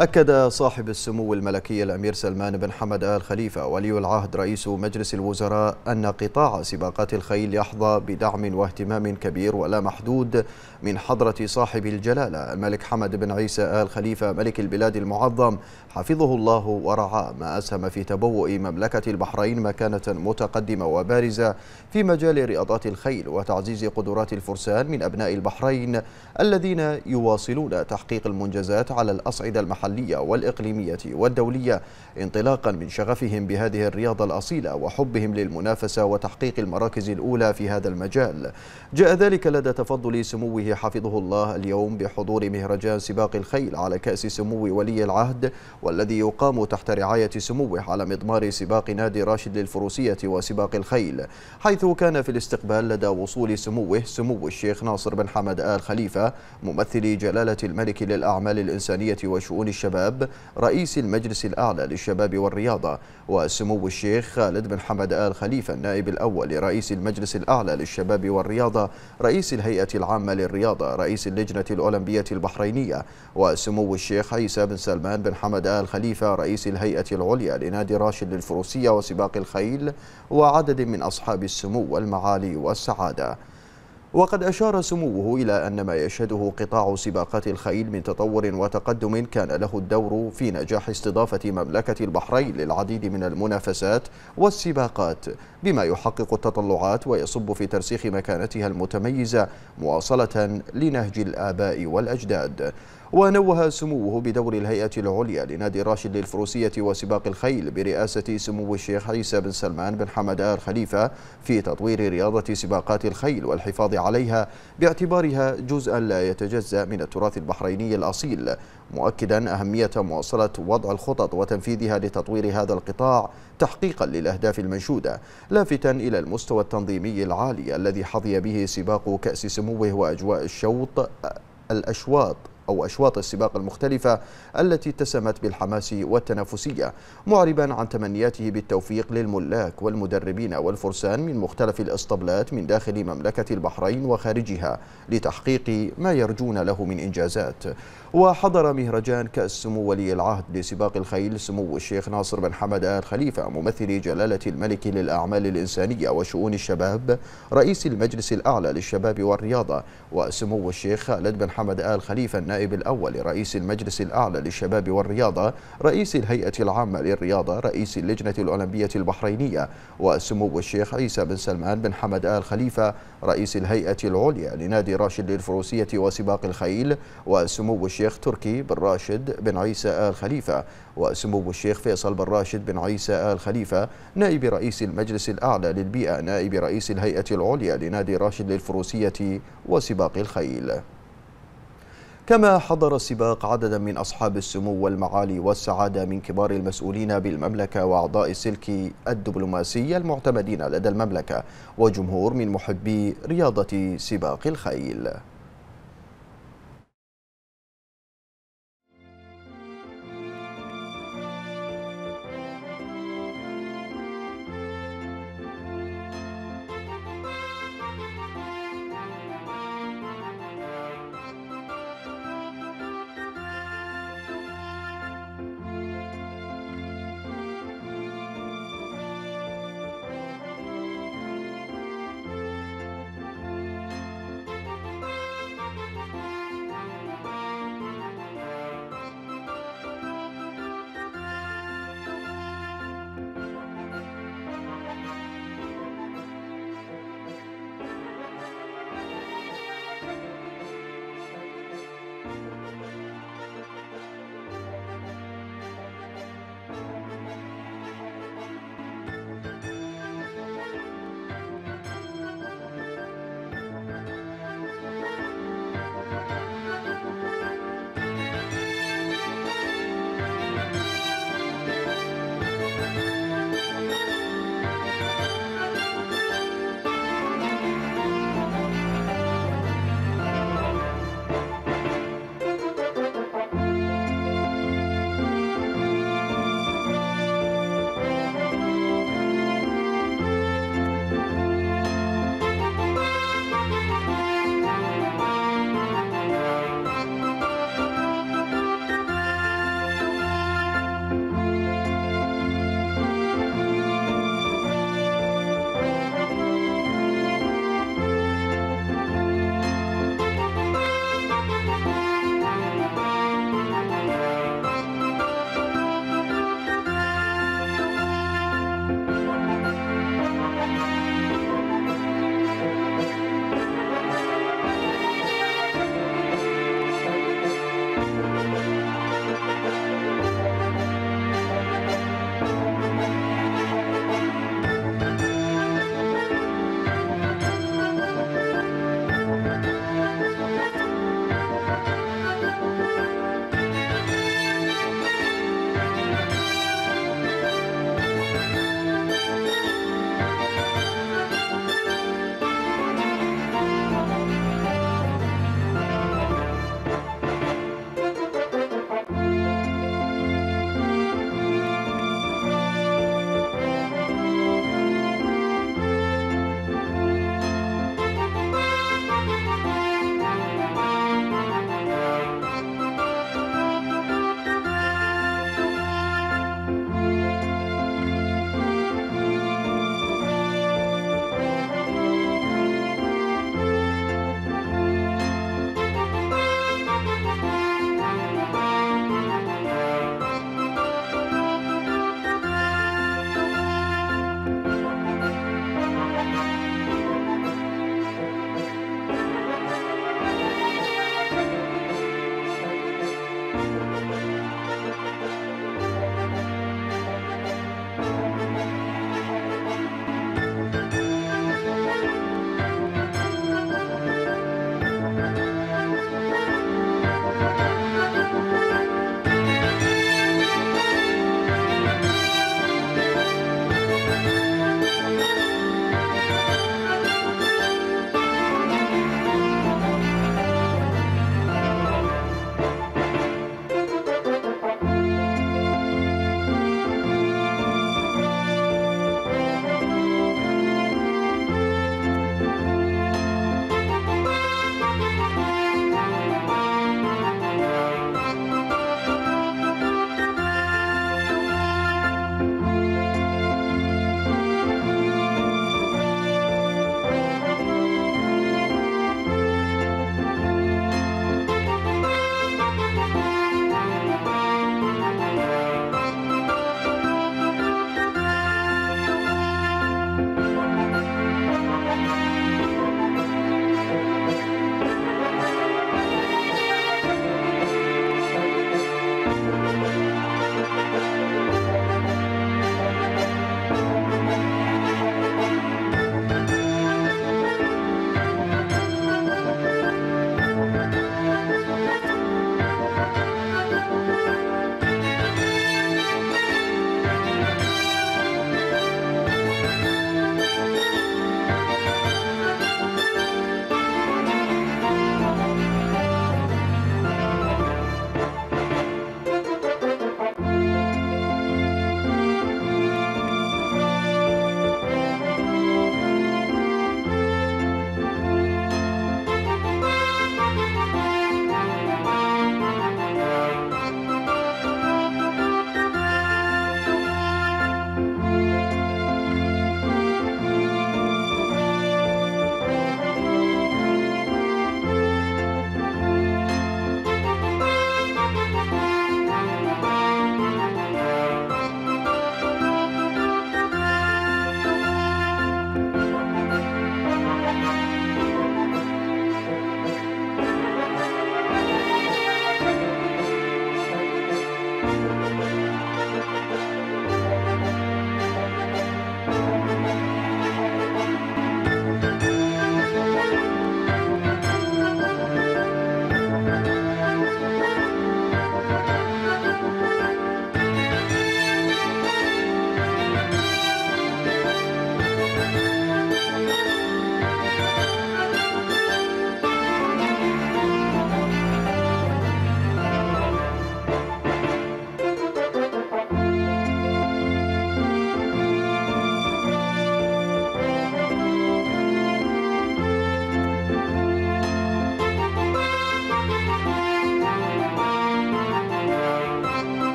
أكد صاحب السمو الملكي الأمير سلمان بن حمد آل خليفة ولي العهد رئيس مجلس الوزراء أن قطاع سباقات الخيل يحظى بدعم واهتمام كبير ولا محدود من حضرة صاحب الجلالة. الملك حمد بن عيسى آل خليفة ملك البلاد المعظم حفظه الله ورعاه. ما أسهم في تبوء مملكة البحرين مكانة متقدمة وبارزة في مجال رياضات الخيل وتعزيز قدرات الفرسان من أبناء البحرين الذين يواصلون تحقيق المنجزات على الأصعدة المحلية. المحلية والإقليمية والدولية انطلاقا من شغفهم بهذه الرياضة الأصيلة وحبهم للمنافسة وتحقيق المراكز الأولى في هذا المجال. جاء ذلك لدى تفضل سموه حفظه الله اليوم بحضور مهرجان سباق الخيل على كأس سمو ولي العهد والذي يقام تحت رعاية سموه على مضمار سباق نادي راشد للفروسية وسباق الخيل حيث كان في الاستقبال لدى وصول سموه سمو الشيخ ناصر بن حمد آل خليفة ممثل جلالة الملك للأعمال الإنسانية وشؤون الشباب رئيس المجلس الأعلى للشباب والرياضة وسمو الشيخ خالد بن حمد آل خليفة النائب الأول لرئيس المجلس الأعلى للشباب والرياضة رئيس الهيئة العامة للرياضة رئيس اللجنة الأولمبية البحرينية وسمو الشيخ عيسى بن سلمان بن حمد آل خليفة رئيس الهيئة العليا لنادي راشد للفروسية وسباق الخيل وعدد من أصحاب السمو والمعالي والسعادة. وقد أشار سموه إلى أن ما يشهده قطاع سباقات الخيل من تطور وتقدم كان له الدور في نجاح استضافة مملكة البحرين للعديد من المنافسات والسباقات بما يحقق التطلعات ويصب في ترسيخ مكانتها المتميزة مواصلة لنهج الآباء والأجداد. ونوه سموه بدور الهيئة العليا لنادي راشد للفروسية وسباق الخيل برئاسة سمو الشيخ عيسى بن سلمان بن حمد آل خليفة في تطوير رياضة سباقات الخيل والحفاظ عليها باعتبارها جزءا لا يتجزأ من التراث البحريني الأصيل مؤكدا أهمية مواصلة وضع الخطط وتنفيذها لتطوير هذا القطاع تحقيقا للأهداف المنشودة لافتا إلى المستوى التنظيمي العالي الذي حظي به سباق كأس سموه وأجواء الشوط الأشواط. أو أشواط السباق المختلفة التي اتسمت بالحماس والتنافسية معربا عن تمنياته بالتوفيق للملاك والمدربين والفرسان من مختلف الأسطبلات من داخل مملكة البحرين وخارجها لتحقيق ما يرجون له من إنجازات. وحضر مهرجان كأس سمو ولي العهد لسباق الخيل سمو الشيخ ناصر بن حمد آل خليفة ممثل جلالة الملك للأعمال الإنسانية وشؤون الشباب رئيس المجلس الأعلى للشباب والرياضة وسمو الشيخ خالد بن حمد آل خليفة النائب الأول لرئيس المجلس الأعلى للشباب والرياضة رئيس الهيئة العامة للرياضة رئيس اللجنة الأولمبية البحرينية وسمو الشيخ عيسى بن سلمان بن حمد آل خليفة رئيس الهيئة العليا لنادي راشد للفروسية وسباق الخيل وسمو الشيخ تركي بن راشد بن عيسى آل خليفة وسمو الشيخ فيصل بن راشد بن عيسى آل خليفة نائب رئيس المجلس الأعلى للبيئة نائب رئيس الهيئة العليا لنادي راشد للفروسية وسباق الخيل. كما حضر السباق عددا من أصحاب السمو والمعالي والسعادة من كبار المسؤولين بالمملكة وأعضاء السلك الدبلوماسي المعتمدين لدى المملكة وجمهور من محبي رياضة سباق الخيل.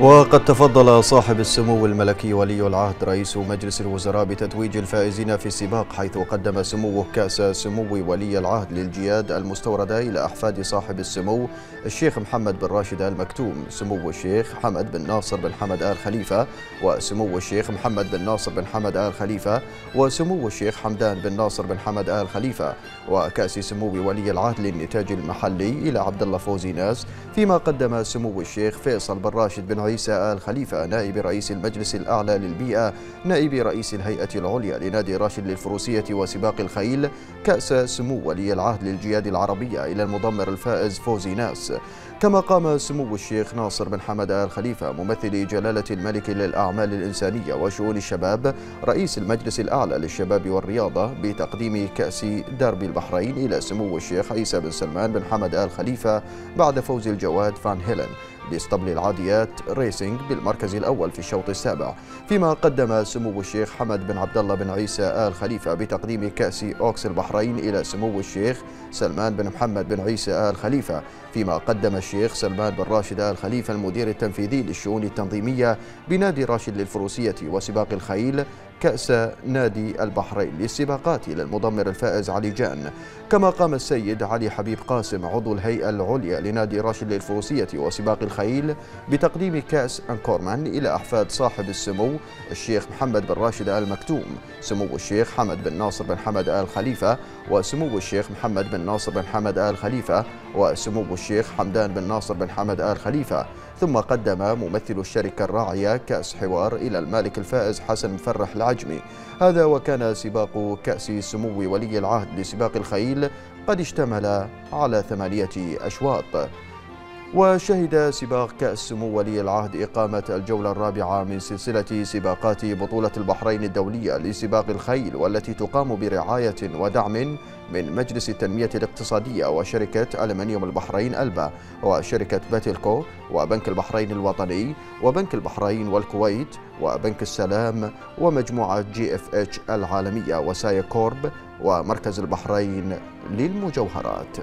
وقد تفضل صاحب السمو الملكي ولي العهد رئيس مجلس الوزراء بتتويج الفائزين في السباق حيث قدم سموه كأس سمو ولي العهد للجياد المستوردة إلى أحفاد صاحب السمو الشيخ محمد بن راشد آل مكتوم سمو الشيخ حمد بن ناصر بن حمد آل خليفة وسمو الشيخ محمد بن ناصر بن حمد آل خليفة وسمو الشيخ حمدان بن ناصر بن حمد آل خليفة. وكأس سمو ولي العهد للنتاج المحلي إلى عبد الله فوزي ناس فيما قدم سمو الشيخ فيصل بن راشد بن عيسى آل خليفة نائب رئيس المجلس الأعلى للبيئة نائب رئيس الهيئة العليا لنادي راشد للفروسية وسباق الخيل كأس سمو ولي العهد للجياد العربية إلى المضمر الفائز فوزي ناس. كما قام سمو الشيخ ناصر بن حمد آل خليفة ممثل جلالة الملك للأعمال الإنسانية وشؤون الشباب رئيس المجلس الأعلى للشباب والرياضة بتقديم كأس درب البحرين إلى سمو الشيخ عيسى بن سلمان بن حمد آل خليفة بعد فوز الجواد فان هيلن. لاسطبل العاديات Racing بالمركز الأول في الشوط السابع فيما قدم سمو الشيخ حمد بن عبد الله بن عيسى آل خليفة بتقديم كأس Oaks البحرين إلى سمو الشيخ سلمان بن محمد بن عيسى آل خليفة فيما قدم الشيخ سلمان بن راشد آل خليفة المدير التنفيذي للشؤون التنظيمية بنادي راشد للفروسية وسباق الخيل كأس نادي البحرين للسباقات إلى المضمر الفائز علي جان. كما قام السيد علي حبيب قاسم عضو الهيئة العليا لنادي راشد للفروسية وسباق الخيل بتقديم كأس أنكورمان إلى أحفاد صاحب السمو الشيخ محمد بن راشد آل مكتوم سمو الشيخ حمد بن ناصر بن حمد آل خليفة وسمو الشيخ محمد بن ناصر بن حمد آل خليفة وسمو الشيخ حمدان بن ناصر بن حمد آل خليفة. ثم قدم ممثل الشركة الراعية كأس حوار إلى المالك الفائز حسن مفرح العجمي هذا وكان سباق كأس سمو ولي العهد لسباق الخيل قد اشتمل على ثمانية أشواط. وشهد سباق كأس سمو ولي العهد إقامة الجولة الرابعة من سلسلة سباقات بطولة البحرين الدولية لسباق الخيل والتي تقام برعاية ودعم من مجلس التنمية الاقتصادية وشركة ألمنيوم البحرين ألبا وشركة باتيلكو وبنك البحرين الوطني وبنك البحرين والكويت وبنك السلام ومجموعة GFH العالمية و Saya Corp ومركز البحرين للمجوهرات.